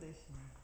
ですね。